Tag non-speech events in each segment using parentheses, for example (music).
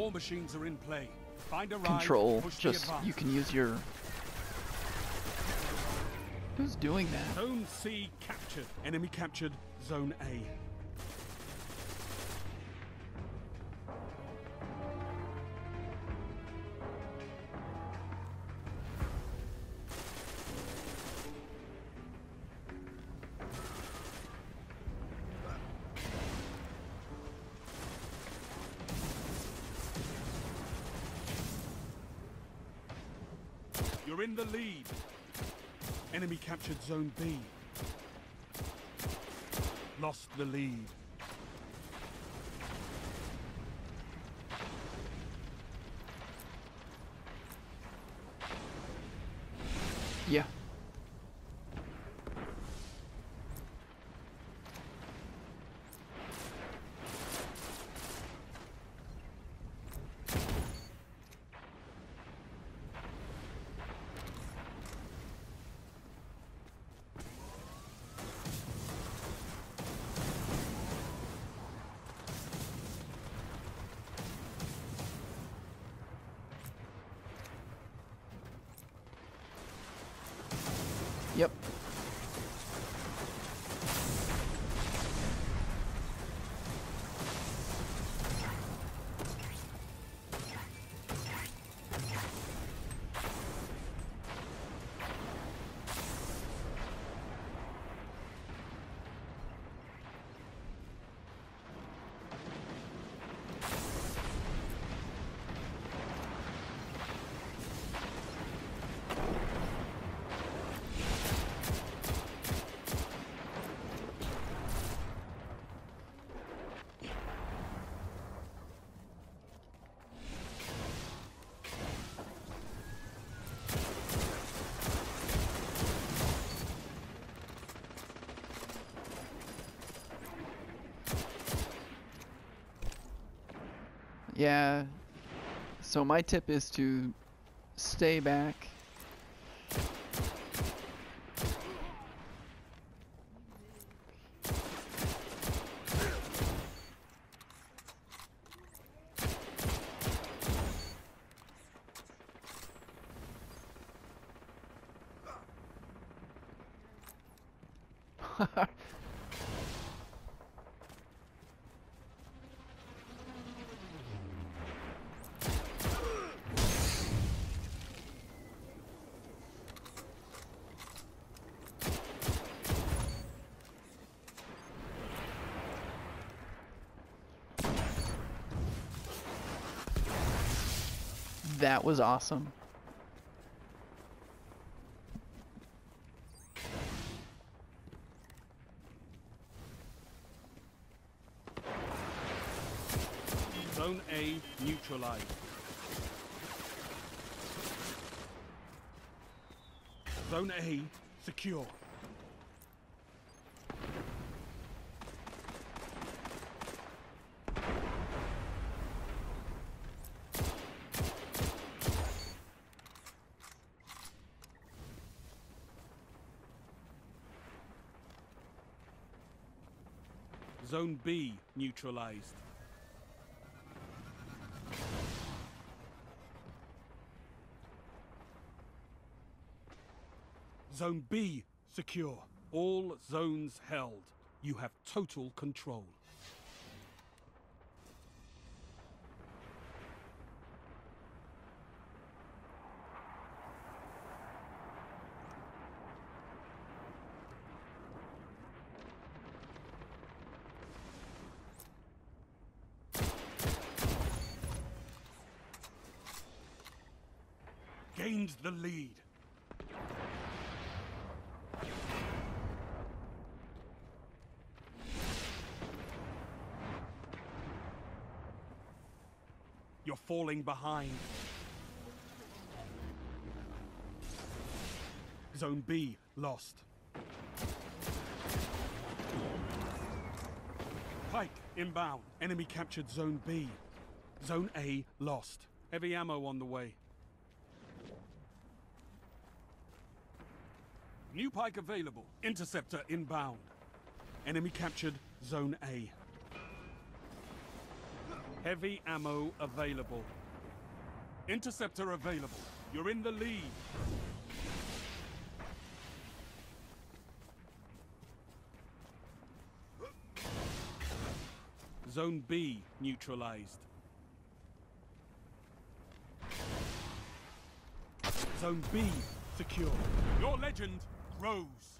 War machines are in play. Find a ride, control. Just you can use your. Who's doing that? Zone C captured. Enemy captured Zone A. You're in the lead. Enemy captured Zone B. Lost the lead. Yeah. Yep. Yeah. So my tip is to stay back. (laughs) That was awesome. Zone A neutralized. Zone A secure. Zone B neutralized. Zone B secure. All zones held. You have total control. The lead. You're falling behind. Zone B lost. Pike inbound. Enemy captured Zone B. Zone A lost. Heavy ammo on the way. New Pike available. Interceptor inbound. Enemy captured Zone A. Heavy ammo available. Interceptor available. You're in the lead. Zone B neutralized. Zone B secure. Your legend grows.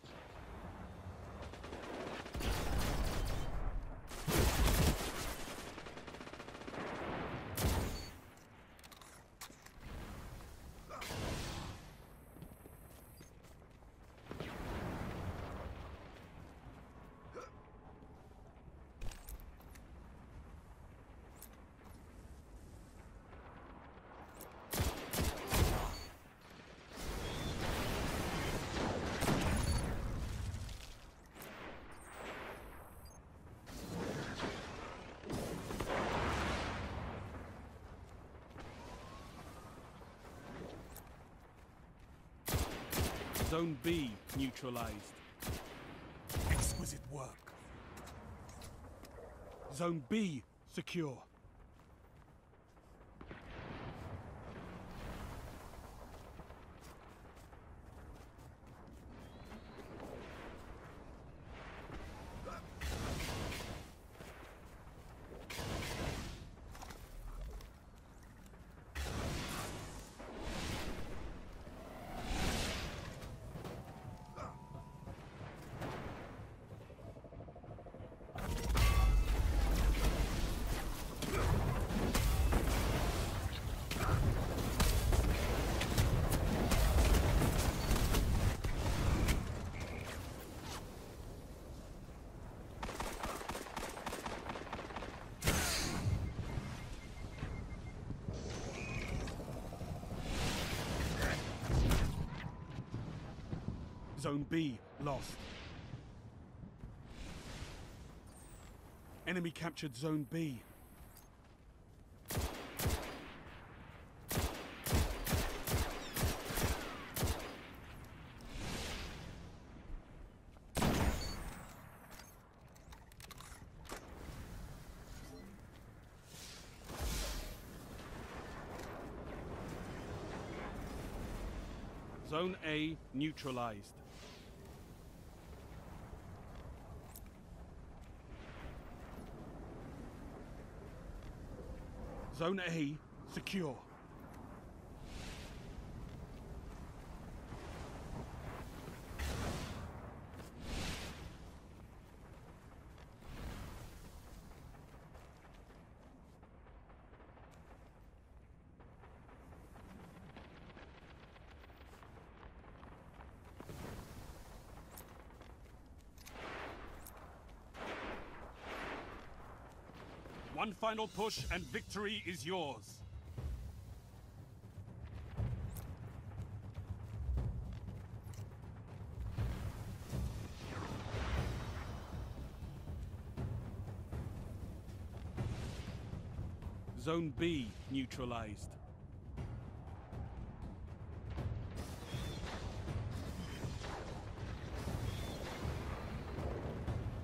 Zone B neutralized. Exquisite work. Zone B secure. Zone B lost. Enemy captured Zone B. Zone A neutralized. Zone A secure. One final push and victory is yours. Zone B neutralized.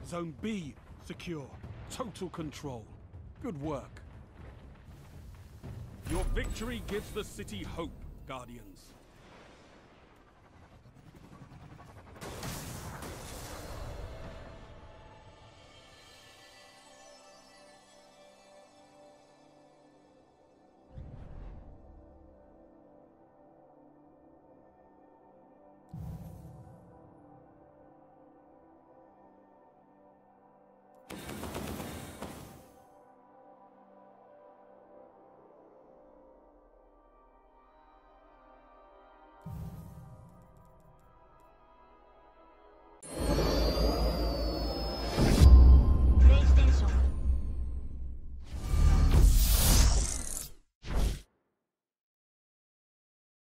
Zone B secure. Total control. Good work. Your victory gives the city hope, Guardians.